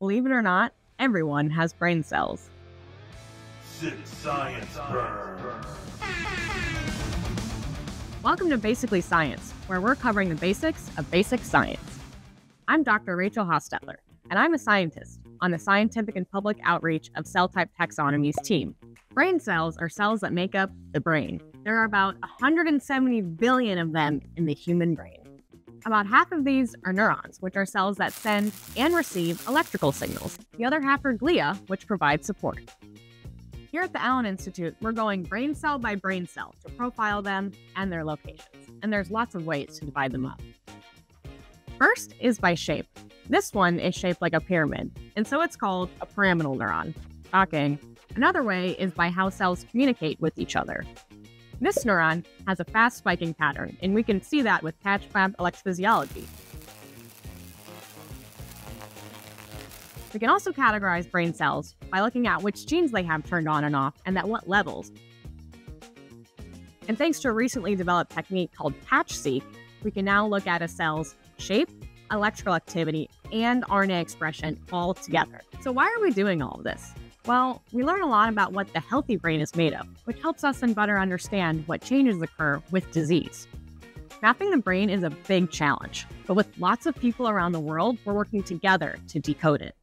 Believe it or not, everyone has brain cells. Science Burn. Welcome to Basically Science, where we're covering the basics of basic science. I'm Dr. Rachel Hostetler, and I'm a scientist on the Scientific and Public Outreach of Cell Type Taxonomy's team. Brain cells are cells that make up the brain. There are about 170 billion of them in the human brain. About half of these are neurons, which are cells that send and receive electrical signals. The other half are glia, which provide support. Here at the Allen Institute, we're going brain cell by brain cell to profile them and their locations. And there's lots of ways to divide them up. First is by shape. This one is shaped like a pyramid, and so it's called a pyramidal neuron. Shocking. Another way is by how cells communicate with each other. This neuron has a fast spiking pattern, and we can see that with patch clamp electrophysiology. We can also categorize brain cells by looking at which genes they have turned on and off and at what levels. And thanks to a recently developed technique called PatchSeq, we can now look at a cell's shape, electrical activity, and RNA expression all together. So why are we doing all of this? Well, we learn a lot about what the healthy brain is made of, which helps us then better understand what changes occur with disease. Mapping the brain is a big challenge, but with lots of people around the world, we're working together to decode it.